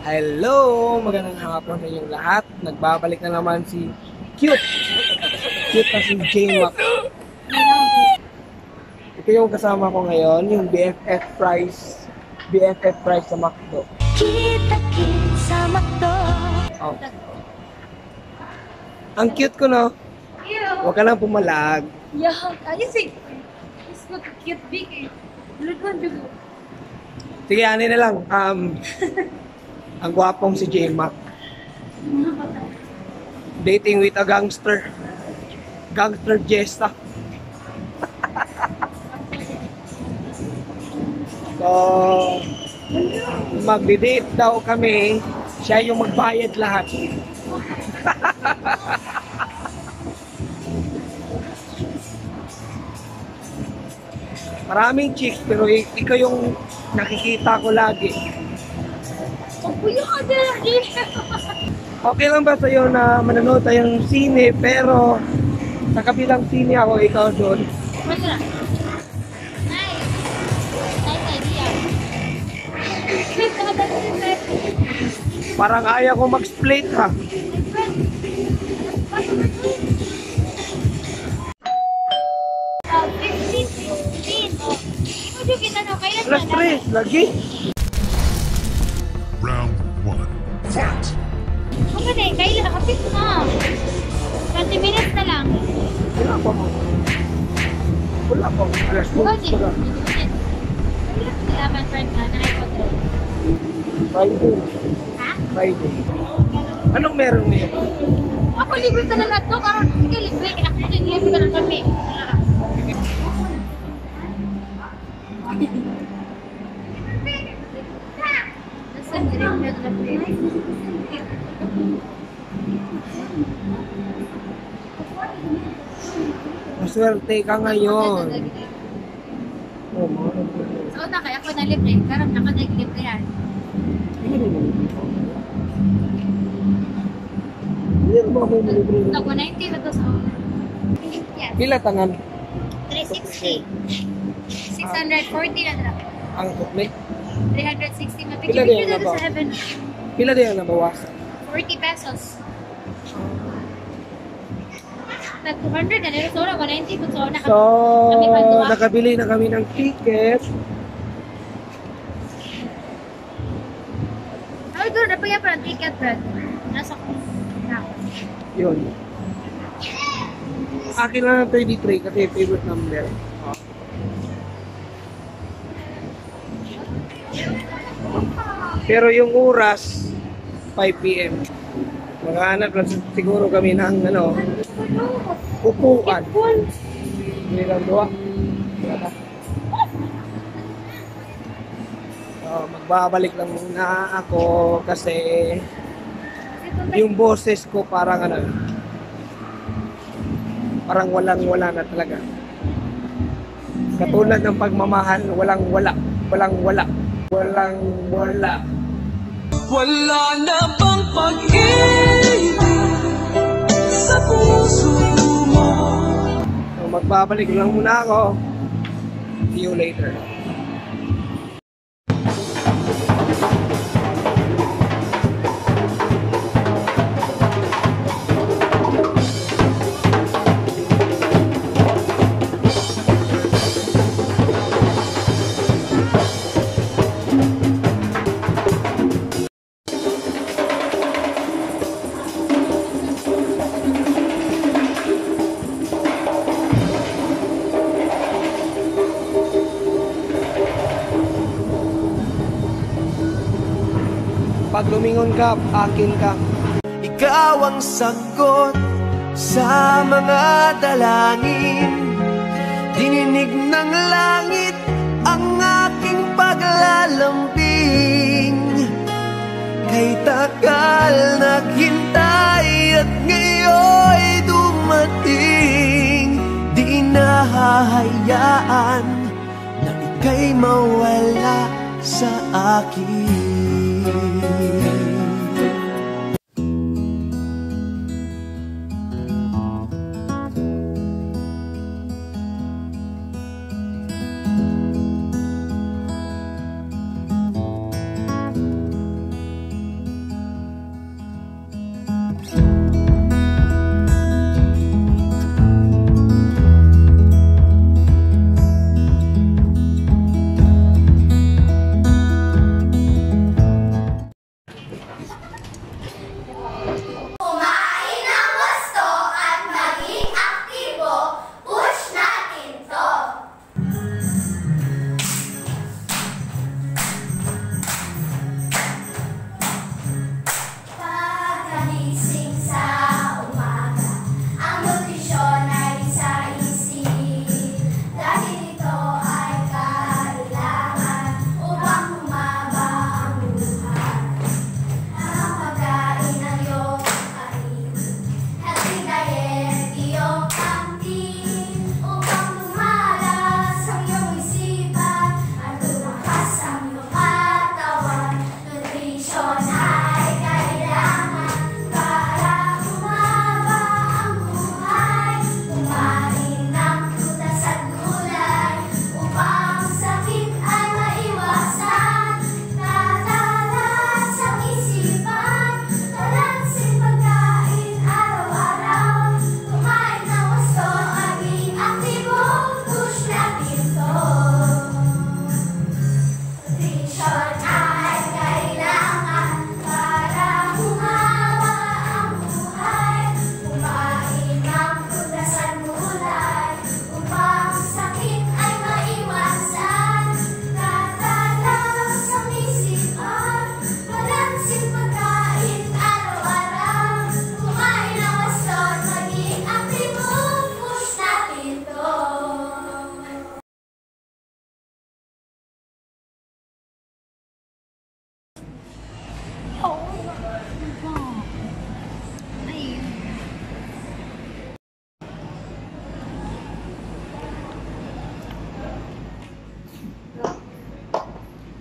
Hello! Magandang hapon sa inyong lahat. Nagbabalik na naman si Cute. Cute na si J-Mac. Ito yung kasama ko ngayon, yung BFF price. BFF price sa McDo. Kita-kit sa McDo Oh. Ang cute ko, no? Huwag ka lang pumalag. Yeah, ayun si. It's not cute big eh. Sige, ano na lang. Um, ang gwapong si J-Mac. Dating with a gangster. Gangster Jessa. so, magdi-date daw kami. Siya yung magbayad lahat. Maraming chicks, pero ik- ikaw yung nakikita ko lagi. Puyo ka. Okay lang ba sa'yo na manonood tayong sine, pero sa kabilang sine ako, ikaw doon. Idea. Parang ayaw ko mag-split ha. 15, 16. Oh. Alas na lang? 3, lagi. Okay na, kailan nakapit na. 20 minutes na lang. Wala pa mo. Wala pa mo. Alas 2. Ikaw din. 20 minutes. Kailan ko nilaman friend na, nakipag Friday. Ha? Friday. Anong meron ngayon? Ako libre na lahat to, karon sige libre ako din libre ka na kami. Nasa direct na kami. Maswerte ka ngayon. So na kaya ako na libre, karon naka libre yan. Ako libre? Ako 90 na to sa Yes. Pila tangan 360. 640 na lang. ang tukli? 360 na. Pila din ba? sa heaven. Pila din ang nabawasan? 40 pesos. Nag 200 na nila. So, na 190 po. So, naka, So, kami pa duwa. nakabili na kami ng ticket. Ay, doon. Napagyan pa ng ticket, Brad. Nasa ko. Yun. Akin lang ng 33 kasi favorite number. Pero yung oras, 5 p.m. Maghanap lang siguro kami ng ano, upuan. Hindi lang doa. So, magbabalik lang muna ako kasi yung boses ko parang ano, parang walang wala na talaga. Katulad ng pagmamahal, walang wala, walang wala, na bang pag-ibig sa puso mo? So, magbabalik lang muna ako. See you later. Lumingon ka, akin ka. Ikaw ang sagot sa mga dalangin. Dininig ng langit ang aking paglalambing. Kay tagal naghintay at ngayon'y dumating. Di nahahayaan na ika'y mawala sa akin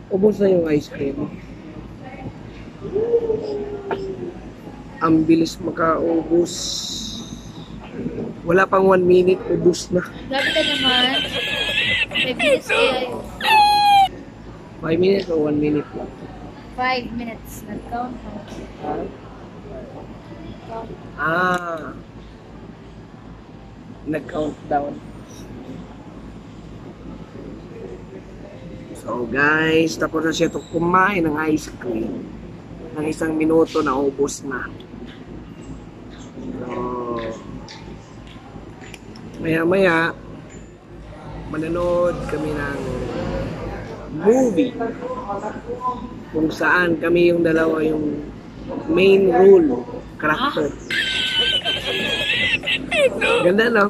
ubos na yung ice cream. Ang bilis makaubos. Wala pang one minute, ubos na. Grabe ka naman. May minutes kaya yun. Five minutes o one minute lang. Five minutes. Nag-count mo. Count. Ah. Nag-countdown. So guys, tapos na siya to kumain ng ice cream. Ng isang minuto na ubos na. So, maya maya, mananood kami ng movie kung saan kami yung dalawa yung main role character. Ganda no?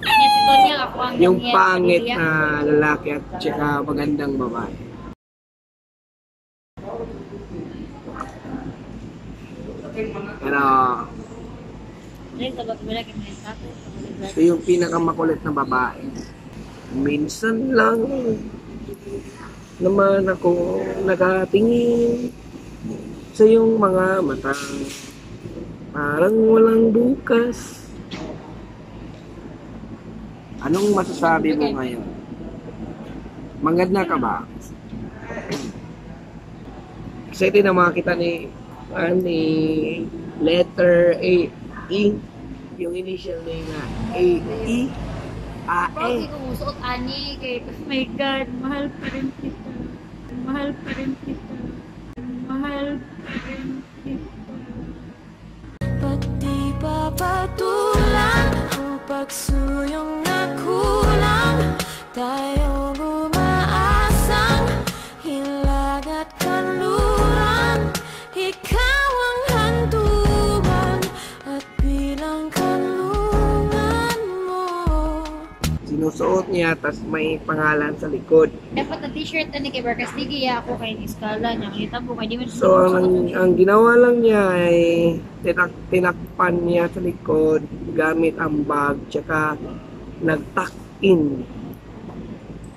Yung pangit na lalaki at saka magandang babae. Pero Ito yung pinakamakulit na babae. Minsan lang naman ako nakatingin sa iyong mga mata. Parang walang bukas. Anong masasabi mo ngayon? Maganda ka ba? Excited na makita ni ah, ni letter A E yung initial name na A E A E Pogi ko musuot ani kay oh my god, mahal pa rin kita. Mahal pa rin kita. Sinusuot niya tas may pangalan sa likod. Dapat na t-shirt na ni kay Barkas Digi ako kay ni Skala niya. Kita mo kay di man So, ang, ang ginawa lang niya ay tinak tinakpan niya sa likod gamit ang bag tsaka nag-tuck in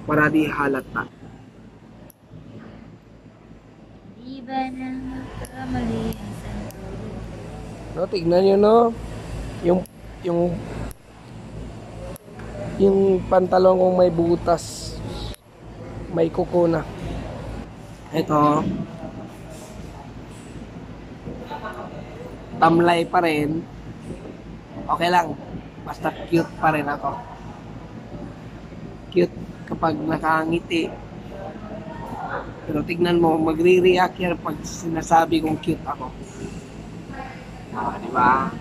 para di halata. Di ba na kamali ang santo? No, tignan niyo no. Yung yung yung pantalon kong may butas. May kuko na. Ito. Tamlay pa rin. Okay lang. Basta cute pa rin ako. Cute kapag nakangiti. Pero tignan mo, magre-react yan pag sinasabi kong cute ako. Ah, di ba?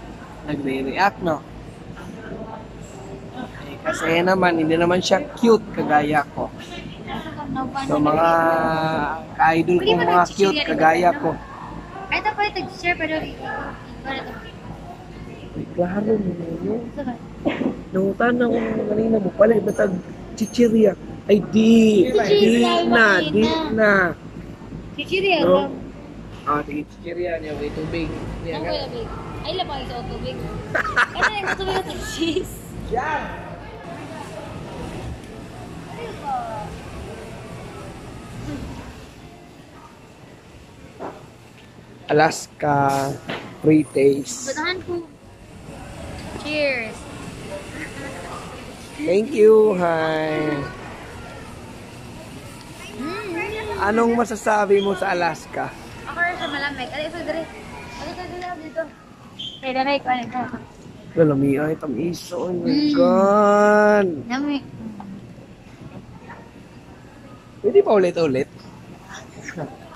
Nagre-react, no? Kasi naman, hindi naman siya cute kagaya ko. So, mga ka-idol ko, mga cute kagaya ko. Ito pa ito, share pero ito. Ay, klaro mo? Saba. Nangutan ako kanina mo pala, iba tag chichirya. Ay, di! Di Chichirya, na, di na? na. Chichiri No? Ah, sige, chichirya niya, may tubig. Ang nga. kuya big. Ay, lapang isa o tubig. Ano yung tubig at cheese? Yan! Alaska free taste. Batahan ko. Cheers! Thank you, hi. Anong masasabi mo sa Alaska? Ako rin sa malamig. Ano ito, dire? Ano ito, dire? Dito. Kaya danay ko, ano ito? Lalami ay tamiso. Oh my Mm. God. Nami. Pwede pa ulit-ulit?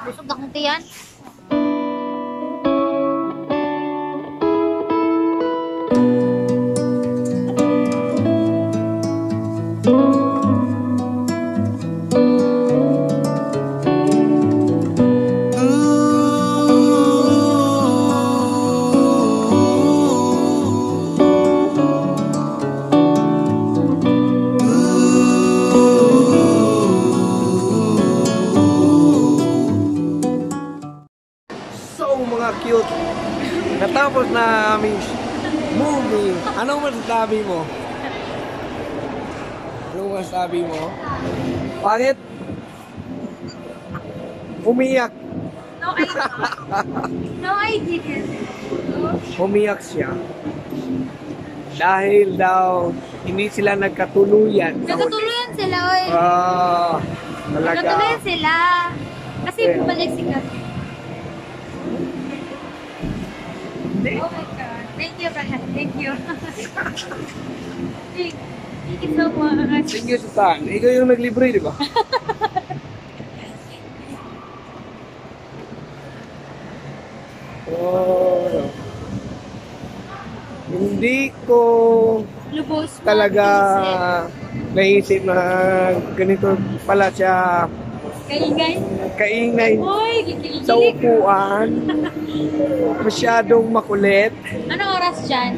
Busog akong tiyan. Masasabi mo? Anong masasabi mo? Pangit? umiyak. No, I No, I didn't. Umiyak siya. Dahil daw, hindi sila nagkatuluyan. Nagkatuluyan sila, oy. Ah, talaga. Nagkatuluyan sila. Kasi Okay. bumalik si Kat. Hindi. Oh my God. Thank you, Brad. Thank you. thank, thank you so much. Thank you, Susan. Ikaw yung naglibre, di ba? oh. Hindi ko Lubos talaga naisip na ganito pala siya Kaingay. kaingay Uy, sa gigilig. upuan. Masyadong makulit. Dyan?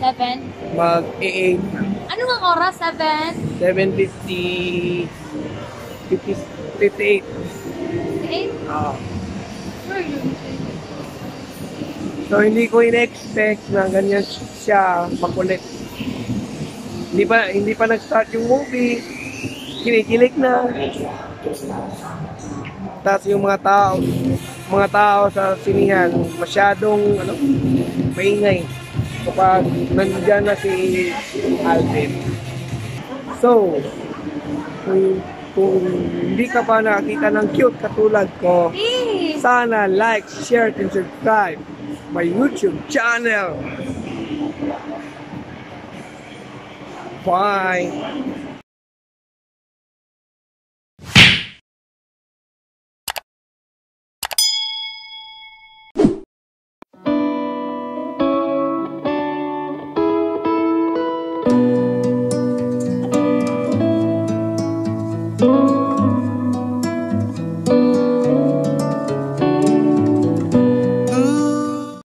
Seven? Mag-8. Ano ang oras? Seven? 7.50 50, 58. Eight? Sure, yun. So hindi ko in-expect na ganyan siya makulit. Hindi pa hindi pa nag-start yung movie. Kinikilig na. Tapos yung mga tao, mga tao sa sinihan, masyadong ano, maingay kapag nandiyan na si Alvin. So, kung, kung hindi ka pa nakakita ng cute katulad ko, sana like, share, and subscribe my YouTube channel. Bye.